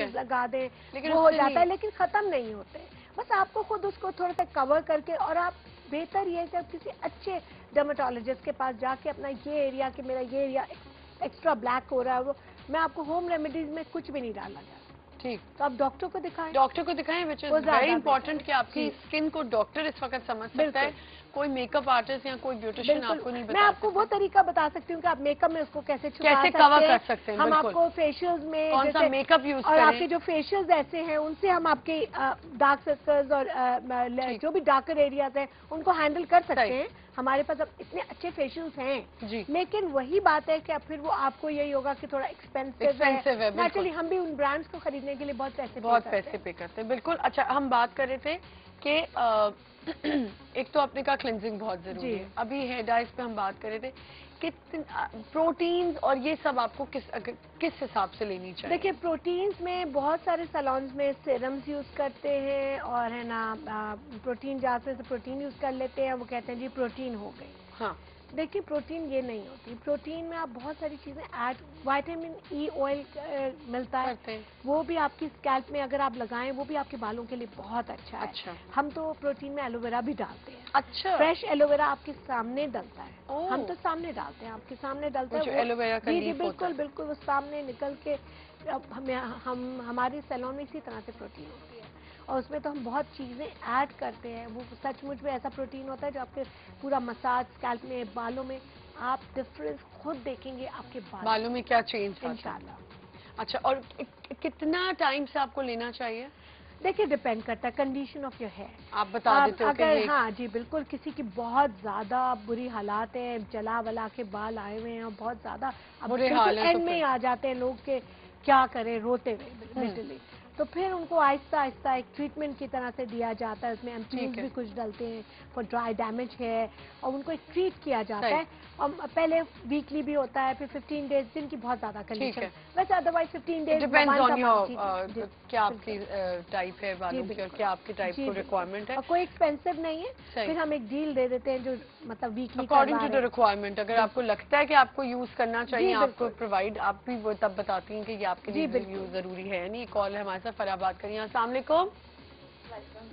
है। लगा दें लेकिन वो हो जाता है लेकिन खत्म नहीं होते। बस आपको खुद उसको थोड़ा सा कवर करके और आप बेहतर ये है कि आप किसी अच्छे डर्माटोलॉजिस्ट के पास जाके अपना ये एरिया कि मेरा ये एरिया एक्स्ट्रा ब्लैक हो रहा है वो मैं आपको होम रेमेडीज में कुछ भी नहीं डालना चाहती ठीक। तो आप डॉक्टर को दिखाएँ। डॉक्टर को दिखाएँ विच इज़ वेरी इंपॉर्टेंट कि आपकी स्किन को डॉक्टर इस वक्त समझ सकता है। कोई मेकअप आर्टिस्ट या कोई ब्यूटिशियन आपको नहीं मैं आपको वो तरीका बता सकती हूँ कि आप मेकअप में उसको कैसे छुपा कैसे हैं। कर सकते हैं, हम आपको फेशियल्स में कौन सा makeup use और आपके जो फेशियल्स ऐसे हैं उनसे हम आपके डार्क सर्कल्स और। जो भी डार्कर एरियाज़ हैं उनको हैंडल कर सकते हैं। हमारे पास अब इतने अच्छे फेशियल्स हैं। जी। लेकिन वही बात है कि अब फिर वो आपको यही होगा कि थोड़ा एक्सपेंसिव Expensive है, बिल्कुल। नेचुरली हम भी उन ब्रांड्स को खरीदने के लिए बहुत पैसे बहुत पैसे पे करते हैं बिल्कुल। अच्छा हम बात कर रहे थे कि एक तो आपने कहा क्लिनजिंग बहुत ज़रूरी है। अभी हेयर डाइस पे हम बात कर रहे थे कितन प्रोटीन्स और ये सब आपको किस अगर- किस हिसाब से लेनी चाहिए? देखिए प्रोटीन्स में बहुत सारे सलोन्स में सीरम्स यूज़ करते हैं और है ना आ, प्रोटीन जाते से प्रोटीन यूज़ कर लेते हैं वो कहते हैं जी प्रोटीन हो गई। हाँ। देखिए प्रोटीन ये नहीं होती। प्रोटीन में आप बहुत सारी चीज़ें ऐड वाइटामिन ई ऑयल मिलता है। वो भी आपकी स्कैल्प में अगर आप लगाएँ वो भी आपके बालों के लिए बहुत अच्छा है। अच्छा। हम तो प्रोटीन में एलोवेरा भी डालते हैं। अच्छा। फ्रेश एलोवेरा आपके सामने डलता है। हम तो सामने डालते हैं। आपके सामने डलता है एलोवेरा जी जी बिल्कुल बिल्कुल वो सामने निकल के हमें हम हमारी सैलून में इसी तरह से प्रोटीन होती है। और उसमें तो हम बहुत चीज़ें ऐड करते हैं। वो सचमुच में ऐसा प्रोटीन होता है जो आपके पूरा मसाज स्कैल्प में बालों में आप डिफरेंस खुद देखेंगे आपके बाल। बालों में क्या चेंज इंशाल्लाह। अच्छा और कितना टाइम से आपको लेना चाहिए? देखिए डिपेंड करता है। कंडीशन ऑफ़ योर हेयर आप बता आप देते हो अगर हाँ जी बिल्कुल किसी की बहुत ज़्यादा बुरी हालात है जला वला के बाल आए हुए हैं और बहुत ज़्यादा अब बुरे हाल एंड में आ जाते हैं लोग के क्या करें रोते हुए हम्म। तो फिर उनको आहिस्ता आहिस्ता एक ट्रीटमेंट की तरह से दिया जाता है उसमें ठीक एम्प्यूज भी कुछ डलते हैं फॉर ड्राई डैमेज है और उनको एक ट्रीट किया जाता है। और पहले वीकली भी होता है फिर 15 डेज़ जिनकी बहुत ज़्यादा कंडीशन वैसे otherwise 15 days depends on your क्या आपकी टाइप है बालों की और क्या आपकी टाइप को रिक्वायरमेंट है? कोई एक्सपेंसिव नहीं है फिर हम एक डील दे देते हैं जो मतलब weekly according to the requirement अगर आपको लगता है कि आपको यूज़ करना चाहिए आपको प्रोवाइड आप भी वो तब बताती हैं कि ये आपके लिए यूज़ ज़रूरी है नहीं कॉल है हमारे साथ फराबाद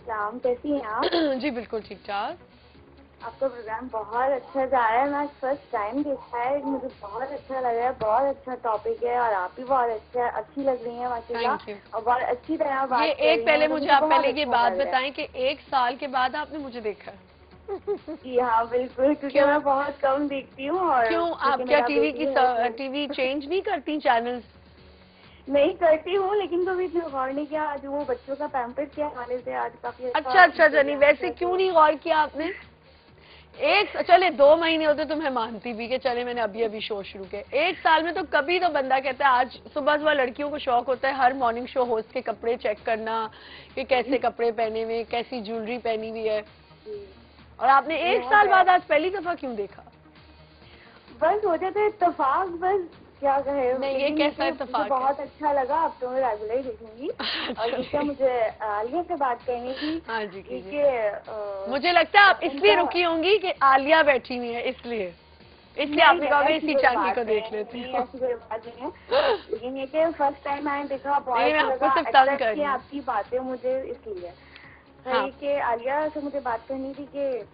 सलाम कैसी हैं आप? जी बिल्कुल ठीक ठाक। आपका प्रोग्राम बहुत अच्छा जा रहा है। मैं फ़र्स्ट टाइम देखा है। मुझे बहुत अच्छा लग रहा है। बहुत अच्छा टॉपिक है और आप भी बहुत अच्छा अच्छी लग रही हैं माशाल्लाह। और बहुत अच्छी तरह बात ये एक पहले मुझे आप पहले ये अच्छा बात बताएँ कि एक साल के बाद आपने मुझे देखा। जी हाँ बिल्कुल क्योंकि मैं बहुत कम देखती हूँ और क्यों? आप क्या टीवी की टीवी चेंज नहीं करती चैनल्स नहीं करती हूँ लेकिन कभी इतना गौर नहीं किया। आज वो बच्चों का पैम्पर के हवाले से आज काफ़ी अच्छा अच्छा जनी वैसे क्यों। नहीं गौर किया आपने? एक चले दो महीने होते तो मैं मानती भी कि चले मैंने अभी अभी शो शुरू किया। एक साल में तो कभी तो बंदा कहता है आज सुबह सुबह लड़कियों को शौक होता है हर मॉर्निंग शो होस्ट के कपड़े चेक करना कि कैसे कपड़े पहने हुए कैसी ज्वेलरी पहनी हुई है। और आपने एक साल बाद आज पहली दफ़ा क्यों देखा? बस हो जाता है इतफाक बस क्या कहे? नहीं, ये कैसा? बहुत अच्छा लगा अब तो मैं रेगुलर ही देखूँगी। और दूसरा मुझे आलिया से बात करनी थी। हाँ जी कि मुझे लगता है आप इसलिए रुकी होंगी कि आलिया बैठी हुई है इसलिए। इसलिए आपने कहा इसी चांदी को देख लेती हूँ। लेकिन ये कि फ़र्स्ट टाइम मैंने देखा बहुत आपको किया बातें मुझे इसलिए। हाँ। कि आलिया से मुझे बात करनी थी कि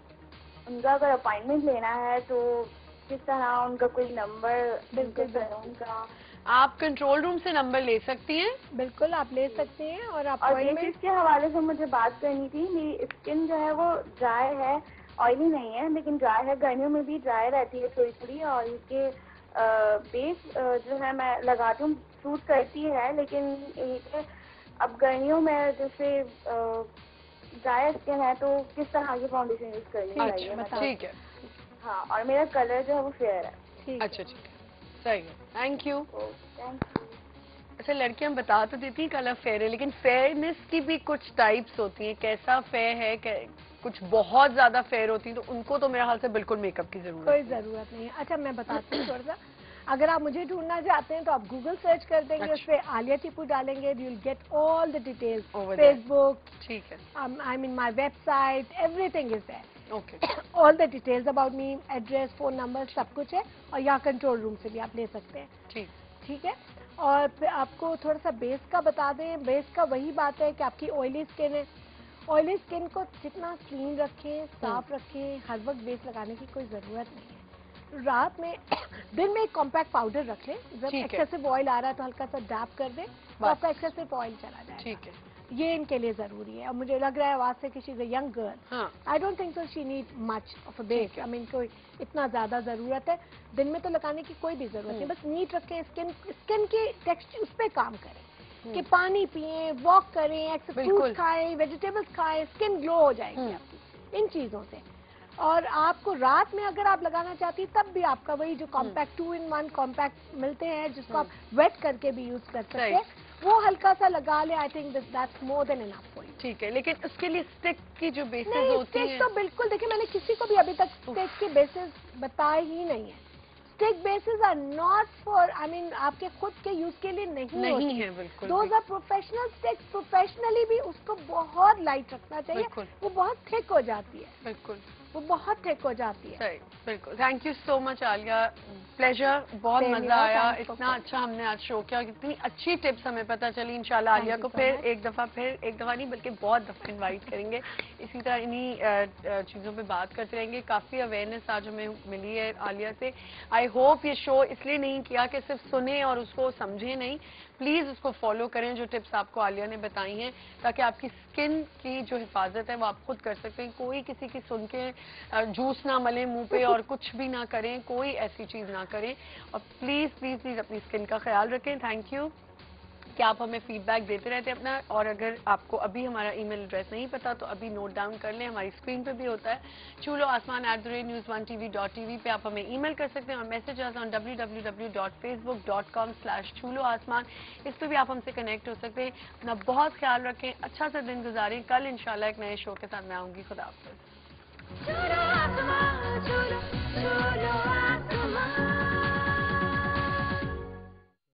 उनका अगर अपॉइंटमेंट लेना है तो किस तरह उनका कोई नंबर बिल्कुल, सैलून का आप कंट्रोल रूम से नंबर ले सकती हैं? बिल्कुल आप ले सकते हैं और अपॉइंटमेंट बेसिस के हवाले से मुझे बात करनी थी मेरी स्किन जो है वो ड्राई है ऑयली नहीं है लेकिन ड्राई है। गर्मियों में भी ड्राई रहती है थोड़ी थोड़ी और इसके बेस जो है मैं लगाती हूँ सूट करती है लेकिन एक है, अब गर्मियों में जैसे ड्राई स्किन है तो किस तरह की फाउंडेशन यूज़ करनी चाहिए? ठीक है। हाँ और मेरा कलर जो है वो फेयर है। ठीक अच्छा ठीक है। सही है। थैंक यू थैंक यू अच्छा लड़कियाँ बता तो देती हैं कलर फेयर है लेकिन फेयरनेस की भी कुछ टाइप्स होती हैं। कैसा फेयर है कै- कुछ बहुत ज़्यादा फेयर होती है तो उनको तो मेरे हाल से बिल्कुल मेकअप की ज़रूरत कोई ज़रूरत नहीं है। अच्छा मैं बताती हूँ थोड़ा सा। अगर आप मुझे ढूंढना चाहते हैं तो आप गूगल सर्च कर देंगे अच्छा। उस पर आलिया टीपू डालेंगे you will get all the details Facebook ठीक है। I mean my website everything is there all the details about me address phone number सब कुछ है और यहाँ कंट्रोल रूम से भी आप ले सकते हैं। ठीक। ठीक है? और फिर आपको थोड़ा सा बेस का बता दें। बेस का वही बात है कि आपकी ऑयली स्किन है। ऑयली स्किन को जितना क्लीन रखें साफ़ रखें हर वक्त बेस लगाने की कोई ज़रूरत नहीं है। रात में दिन में एक कॉम्पैक्ट पाउडर रख लें। जब। एक्सेसिव ऑयल आ रहा है तो हल्का सा डैप कर दें तो। आपका एक्सेसिव ऑयल चला जाए ठीक है। ये इनके लिए ज़रूरी है। और मुझे लग रहा है आवाज़ से कि she is a young girl हाँ I don't think so she need much of a base I mean कोई इतना ज़्यादा ज़रूरत है। दिन में तो लगाने की कोई भी ज़रूरत नहीं। हम्म। बस नीट रखें स्किन स्किन की टेक्सचर उस पर काम करें। हम्म। कि पानी पिए वॉक करें एक्सरसाइज खाएँ वेजिटेबल्स खाएँ स्किन ग्लो हो जाएगी हम्म। आपकी इन चीज़ों से। और आपको रात में अगर आप लगाना चाहती तब भी आपका वही जो compact two in one compact मिलते हैं जिसको आप वेट करके भी यूज़ कर सकते हैं. वो हल्का सा लगा ले I think that's more than enough for you ठीक है लेकिन उसके लिए स्टिक की जो बेसिस होती स्टिक हैं तो बिल्कुल देखिए मैंने किसी को भी अभी तक स्टिक के बेसिस बताए ही नहीं है। Stick bases are not for I mean आपके खुद के यूज़ के लिए नहीं नहीं है बिल्कुल those are professional sticks professionally भी उसको बहुत लाइट रखना चाहिए। वो बहुत थिक हो जाती है। बिल्कुल। वो बहुत थिक हो जाती है। बिल्कुल। Thank you so much Alia pleasure बहुत मज़ा आया। इतना अच्छा हमने आज शो किया। कितनी अच्छी टिप्स हमें पता चली। इंशाल्लाह आलिया को फिर एक दफ़ा फिर एक दफ़ा नहीं बल्कि बहुत दफ़ा इनवाइट करेंगे। इसी तरह इन्हीं चीज़ों पे बात करते रहेंगे। काफ़ी अवेयरनेस आज हमें मिली है आलिया से। आई होप ये शो इसलिए नहीं किया कि सिर्फ़ सुने और उसको समझे नहीं। प्लीज़ उसको फॉलो करें जो टिप्स आपको आलिया ने बताई हैं ताकि आपकी स्किन की जो हिफाजत है वो आप खुद कर सकते हैं। कोई किसी की सुन के जूस ना मले मुँह पे और कुछ भी ना करें। कोई ऐसी चीज़ ना करें। और प्लीज़ प्लीज़ प्लीज़ अपनी स्किन का ख्याल रखें। थैंक यू कि आप हमें फीडबैक देते रहते हैं अपना। और अगर आपको अभी हमारा ईमेल एड्रेस नहीं पता तो अभी नोट डाउन कर लें। हमारी स्क्रीन पे भी होता है। Chhoolo Aasmaan at the rate news one T V dot T V पे आप हमें ईमेल कर सकते हैं और message on W W W dot Facebook dot com slash Chhoolo Aasmaan इस पर भी आप हमसे कनेक्ट हो सकते हैं। अपना बहुत ख्याल रखें। अच्छा सा दिन गुजारें। कल इंशाल्लाह एक नए शो के साथ मैं आऊँगी। खुदा चूरो